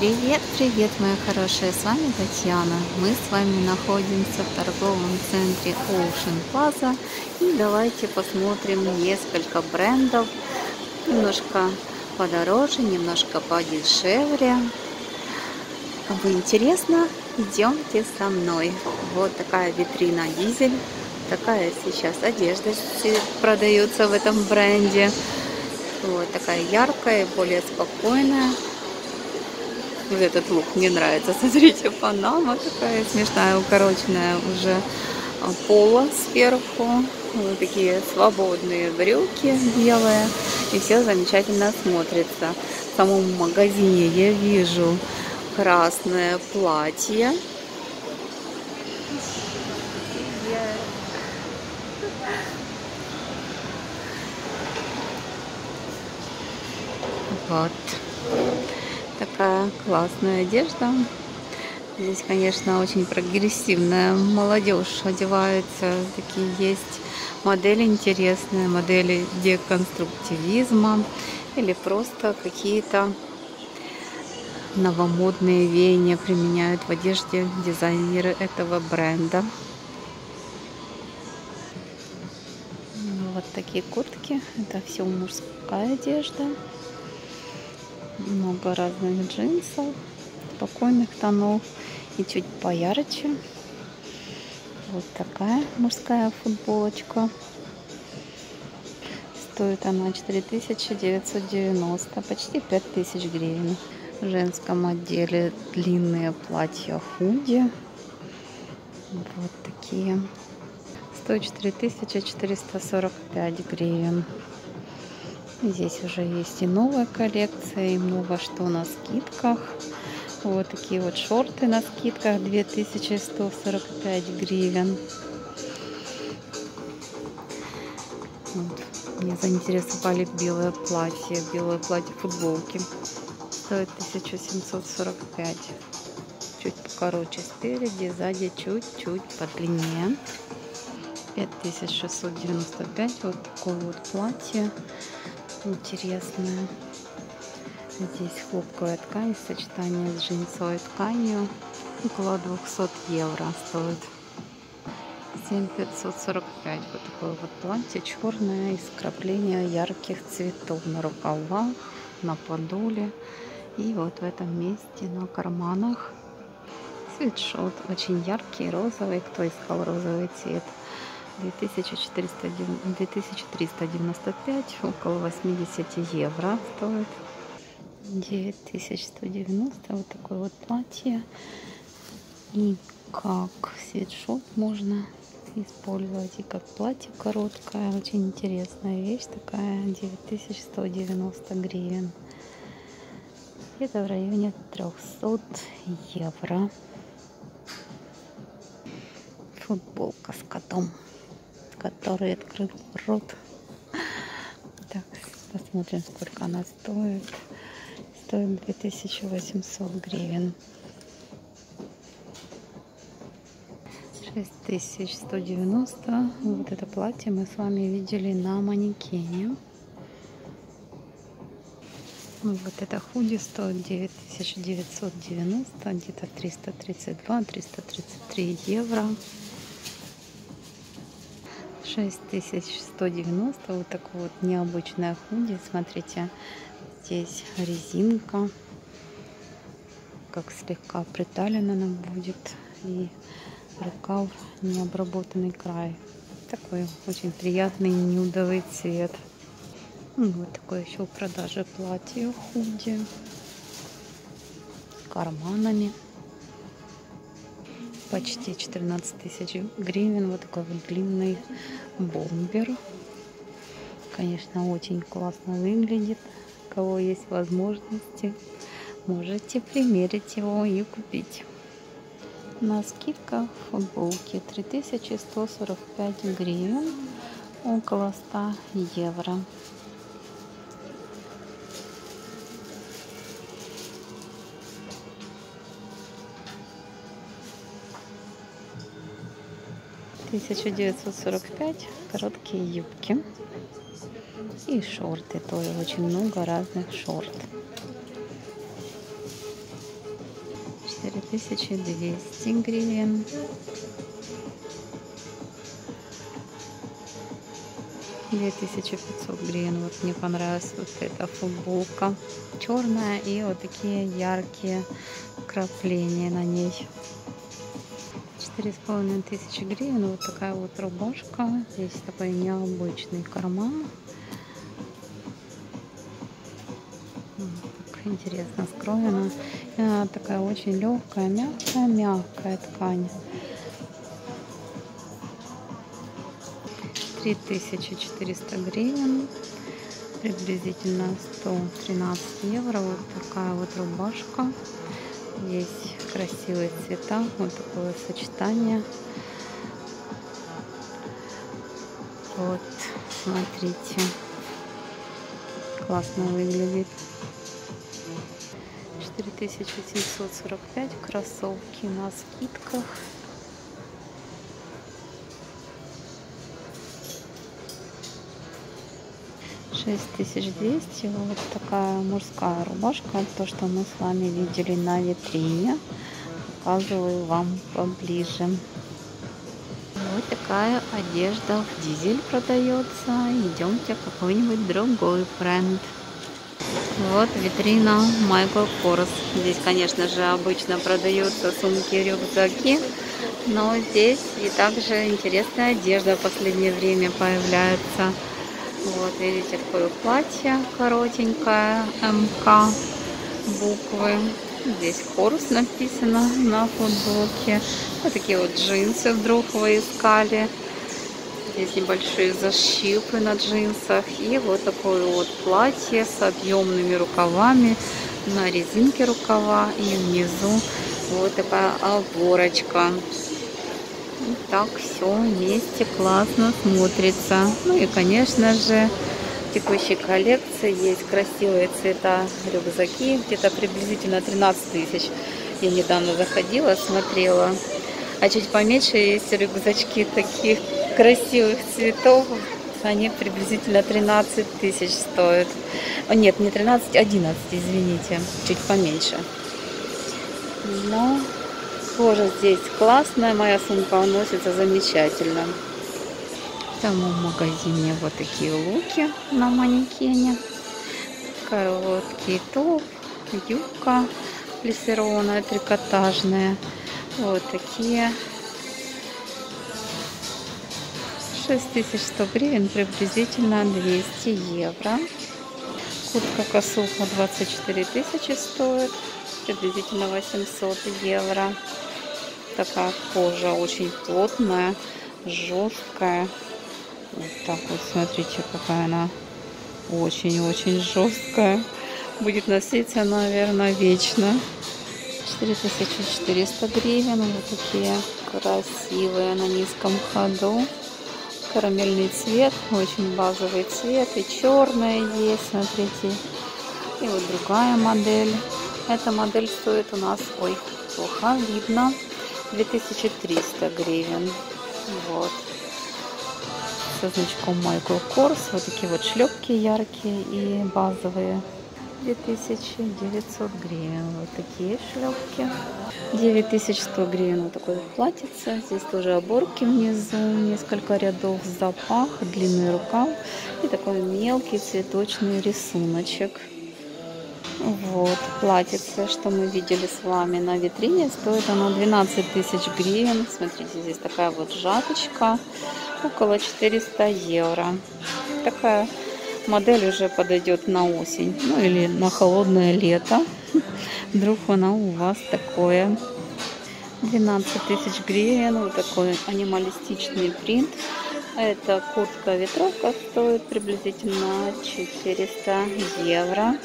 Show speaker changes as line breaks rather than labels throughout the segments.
Привет, привет, мои хорошие, с вами Татьяна. Мы с вами находимся в торговом центре Ocean Plaza. И давайте посмотрим несколько брендов. Немножко подороже, немножко подешевле. Кому интересно, идемте со мной. Вот такая витрина дизель. Такая сейчас одежда продается в этом бренде. Вот такая яркая, более спокойная. Вот этот лук мне нравится. Смотрите, панама такая смешная, укороченная уже а, пола сверху. Вот такие свободные брюки белые. И все замечательно смотрится. В самом магазине я вижу красное платье. Вот такая классная одежда. Здесь, конечно, очень прогрессивная молодежь одевается. Такие есть модели интересные, модели деконструктивизма или просто какие-то новомодные веяния применяют в одежде дизайнеры этого бренда. Вот такие куртки. Это все мужская одежда много разных джинсов, спокойных тонов и чуть поярче. Вот такая мужская футболочка. Стоит она 4990, почти 5000 гривен. В женском отделе длинные платья худи. Вот такие. Стоит 4445 гривен. Здесь уже есть и новая коллекция, и много что на скидках. Вот такие вот шорты на скидках 2145 гривен. Вот. Мне заинтересовали белое платье, белое платье футболки. Стоит 1745. Чуть покороче спереди, сзади чуть-чуть подлиннее. 5695. Вот такое вот платье интересная. Здесь хлопковая ткань в сочетании с джинсовой тканью. Около 200 евро стоит. 7545. Вот такое вот платье черное из ярких цветов на рукавах, на подоле. И вот в этом месте на карманах свитшот. Очень яркий, розовый. Кто искал розовый цвет? 2395, около 80 евро стоит. 9190, вот такое вот платье. И как свитшот можно использовать и как платье короткое. Очень интересная вещь такая, 9190 гривен. Это в районе 300 евро. Футболка с котом который открыл рот. Так, посмотрим, сколько она стоит. Стоит 2800 гривен. 6190. Вот это платье мы с вами видели на манекене. Вот это худи стоит 9990, где-то 332-333 евро. 6190 вот такое вот необычное худи. Смотрите здесь резинка как слегка приталена она будет. И рукав необработанный край. Такой очень приятный нюдовый цвет. Вот такое еще в продаже платье худи. Карманами почти 14 тысяч гривен. Вот такой вот длинный бомбер. Конечно, очень классно выглядит. У кого есть возможности, можете примерить его и купить. На скидках футболки 3145 гривен, около 100 евро. 1945 короткие юбки и шорты тоже очень много разных шорт 4200 гривен. Две тысячи пятьсот гривен. Вот мне понравилась вот эта футболка черная и вот такие яркие крапления на ней. Четыре с половиной тысячи гривен. Вот такая вот рубашка. Здесь такой необычный карман. Так интересно скроена. Она такая очень легкая, мягкая, мягкая ткань. 3400 гривен приблизительно 113 евро вот такая вот рубашка есть красивые цвета вот такое сочетание. Вот смотрите. Классно выглядит. 4745 кроссовки на скидках 6200 вот такая мужская рубашка то что мы с вами видели на витрине показываю вам поближе. Вот такая одежда в дизель продается. Идемте какой-нибудь другой бренд. Вот витрина Michael Kors. Здесь конечно же обычно продаются сумки рюкзаки но здесь и также интересная одежда в последнее время появляется вот, видите, такое платье коротенькое, МК, буквы. Здесь Хорус написано на футболке. Вот такие вот джинсы вдруг вы искали. Здесь небольшие защипы на джинсах. И вот такое вот платье с объемными рукавами. На резинке рукава и внизу вот такая оборочка так все вместе классно смотрится. Ну и, конечно же, в текущей коллекции есть красивые цвета рюкзаки, где-то приблизительно 13 тысяч. Я недавно заходила, смотрела. А чуть поменьше есть рюкзачки таких красивых цветов. Они приблизительно 13 тысяч стоят. О, нет, не 13, 11, извините. Чуть поменьше. Но Кожа здесь классная, моя сумка носится замечательно. В том магазине вот такие луки на манекене. Короткий топ, юбка плессированная, трикотажная. Вот такие 6100 гривен, приблизительно 200 евро. Куртка косуха 24 тысячи стоит, приблизительно 800 евро такая кожа, очень плотная, жесткая. Вот так вот, смотрите, какая она очень-очень жесткая. Будет носиться, наверное, вечно. 4400 гривен. Вот такие красивые на низком ходу. Карамельный цвет, очень базовый цвет. И черная есть, смотрите. И вот другая модель. Эта модель стоит у нас, ой, плохо видно, 2300 гривен. Вот. Со значком Michael Kors. Вот такие вот шлепки яркие и базовые. 2900 гривен. Вот такие шлепки. 9100 гривен. Вот такое платьице. Здесь тоже оборки внизу. Несколько рядов запах. Длинный рукав. И такой мелкий цветочный рисуночек. Вот, платьице, что мы видели с вами на витрине, стоит оно 12 тысяч гривен. Смотрите, здесь такая вот жаточка, около 400 евро. Такая модель уже подойдет на осень, ну или на холодное лето. Вдруг она у вас такое. 12 тысяч гривен, вот такой анималистичный принт. Это куртка ветровка стоит приблизительно 400 евро.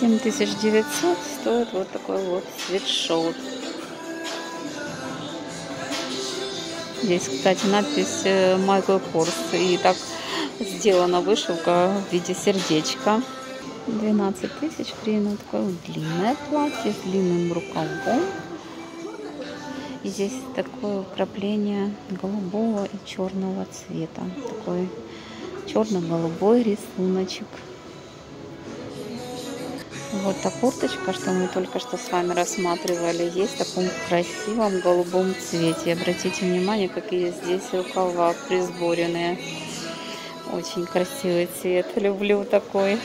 7900 стоит вот такой вот свитшот. Здесь, кстати, надпись Майкл Корс. И так сделана вышивка в виде сердечка. 12 тысяч гривен. Такое длинное платье с длинным рукавом. И здесь такое украпление голубого и черного цвета. Такой черно-голубой рисуночек. Вот та курточка, что мы только что с вами рассматривали, есть в таком красивом голубом цвете. Обратите внимание, какие здесь рукава присборенные. Очень красивый цвет, люблю такой.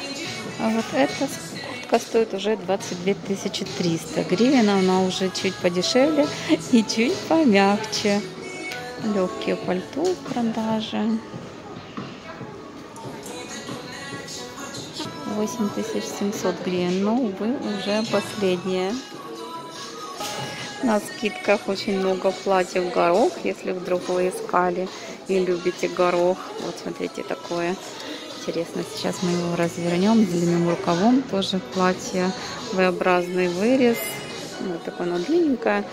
А вот эта куртка стоит уже 22 300 гривен, она уже чуть подешевле и чуть помягче. Легкие пальто в продаже. 8700 гривен. Но, увы, уже последнее. На скидках очень много платьев горох, если вдруг вы искали и любите горох. Вот смотрите, такое интересно. Сейчас мы его развернем длинным рукавом. Тоже платье V-образный вырез. Вот такое оно длинненькое.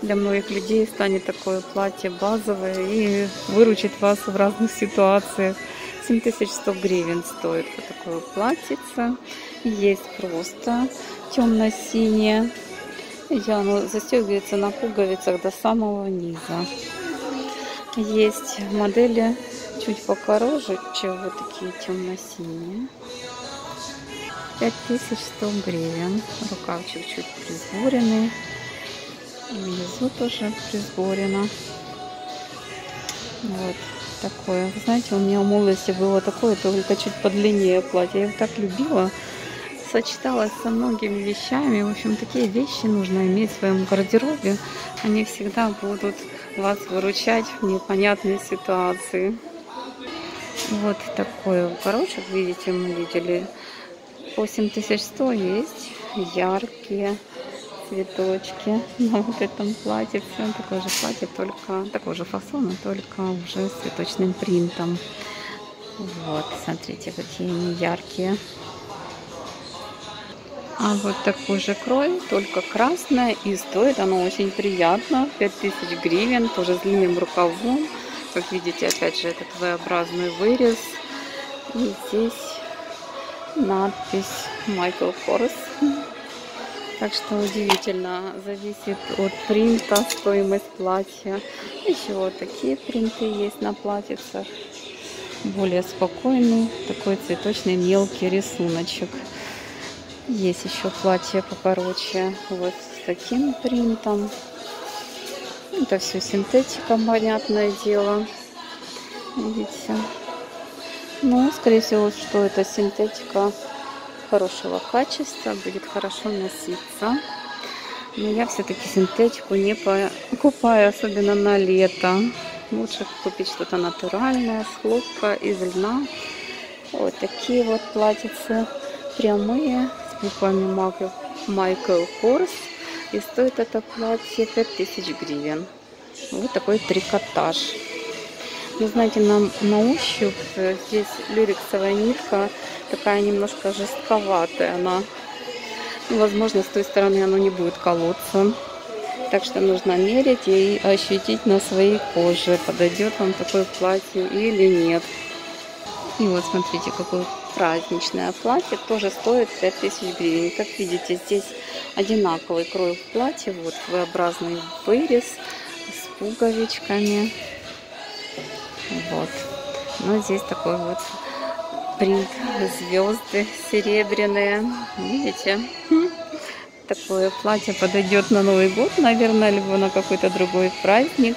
Для многих людей станет такое платье базовое и выручит вас в разных ситуациях. 7100 гривен стоит вот такое платьице. Есть просто темно-синее. И оно застегивается на пуговицах до самого низа. Есть модели чуть покороже, чем вот такие темно-синие. 5100 гривен. Рукавчик чуть присборенный. Внизу тоже присборено. Вот такое. Вы знаете, у меня в молодости было такое, только чуть подлиннее платье. Я его так любила. Сочеталось со многими вещами. В общем, такие вещи нужно иметь в своем гардеробе. Они всегда будут вас выручать в непонятной ситуации. Вот такой укорочек, видите, мы видели. 8100 есть яркие цветочки на вот этом платье. Все такое же платье, только такого же фасона, только уже с цветочным принтом. Вот, смотрите, какие они яркие. А вот такой же крой, только красное, и стоит оно очень приятно, 5000 гривен, тоже с длинным рукавом. Как видите, опять же, этот V-образный вырез. И здесь надпись Майкл Корс. Так что удивительно, зависит от принта стоимость платья. Еще вот такие принты есть на платьицах. Более спокойный, такой цветочный мелкий рисуночек. Есть еще платье покороче, вот с таким принтом. Это все синтетика, понятное дело. Видите? Ну, скорее всего, что это синтетика хорошего качества, будет хорошо носиться. Но я все-таки синтетику не покупаю, особенно на лето. Лучше купить что-то натуральное, с хлопка, из льна. Вот такие вот платьицы прямые с буквами Майкл Корс. И стоит это платье 5000 гривен. Вот такой трикотаж. Вы знаете, на, на ощупь э, здесь люрексовая нитка такая немножко жестковатая она. Ну, возможно, с той стороны оно не будет колоться. Так что нужно мерить и ощутить на своей коже, подойдет вам такое платье или нет. И вот смотрите, какое праздничное платье. Тоже стоит 5000 гривен. Как видите, здесь одинаковый крой в платье. Вот V-образный вырез с пуговичками. Вот. Но здесь такой вот принт звезды серебряные. Видите? Такое платье подойдет на Новый год, наверное, либо на какой-то другой праздник.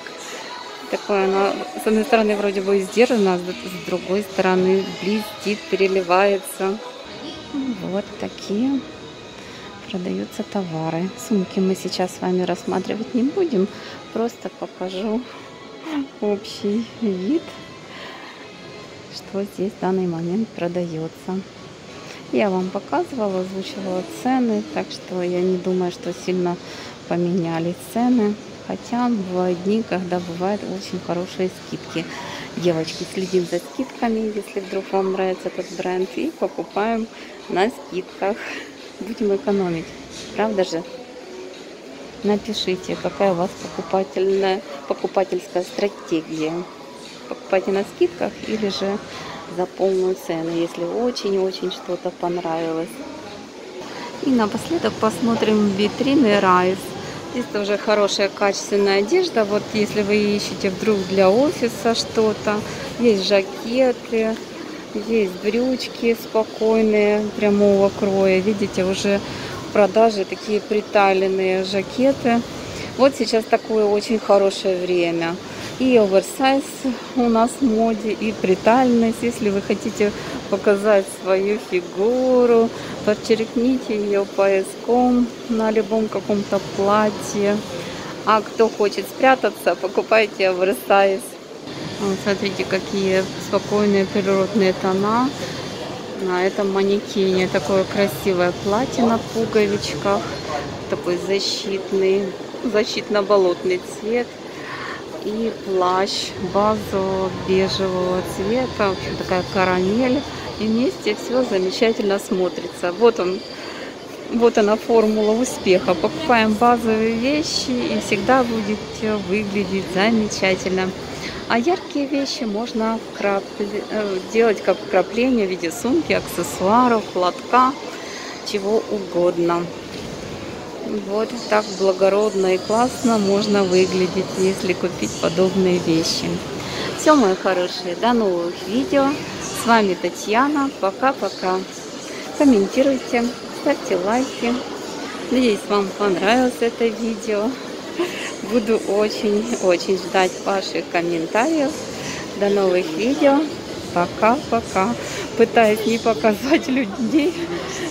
Такое оно, с одной стороны, вроде бы сдержано, а с другой стороны блестит, переливается. Вот такие продаются товары. Сумки мы сейчас с вами рассматривать не будем, просто покажу общий вид что здесь в данный момент продается. Я вам показывала, озвучивала цены, так что я не думаю, что сильно поменялись цены. Хотя бывают дни, когда бывают очень хорошие скидки. Девочки, следим за скидками, если вдруг вам нравится этот бренд. И покупаем на скидках. Будем экономить. Правда же? Напишите, какая у вас покупательная, покупательская стратегия покупайте на скидках или же за полную цену, если очень-очень что-то понравилось. И напоследок посмотрим витрины Райс. Здесь тоже хорошая качественная одежда. Вот если вы ищете вдруг для офиса что-то, есть жакеты, Есть брючки спокойные, прямого кроя. Видите, уже в продаже такие приталенные жакеты. Вот сейчас такое очень хорошее время. И оверсайз у нас в моде, и притальность. Если вы хотите показать свою фигуру, подчеркните ее пояском на любом каком-то платье. А кто хочет спрятаться, покупайте оверсайз. Вот, смотрите, какие спокойные природные тона. На этом манекене такое красивое платье на пуговичках. Такой защитный, защитно-болотный цвет. И плащ базового бежевого цвета. В общем, такая карамель. И вместе все замечательно смотрится. Вот он, вот она формула успеха. Покупаем базовые вещи и всегда будете выглядеть замечательно. А яркие вещи можно крапли, э, делать как вкрапление в виде сумки, аксессуаров, платка, чего угодно. Вот так благородно и классно можно выглядеть, если купить подобные вещи. Все, мои хорошие, до новых видео. С вами Татьяна. Пока-пока. Комментируйте, ставьте лайки. Надеюсь, вам понравилось это видео. Буду очень-очень ждать ваших комментариев. До новых видео. Пока-пока. Пытаюсь не показать людей,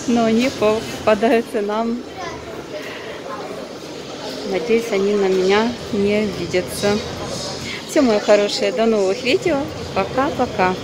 но они попадаются нам. Надеюсь, они на меня не обидятся. Все, мои хорошие, до новых видео. Пока-пока.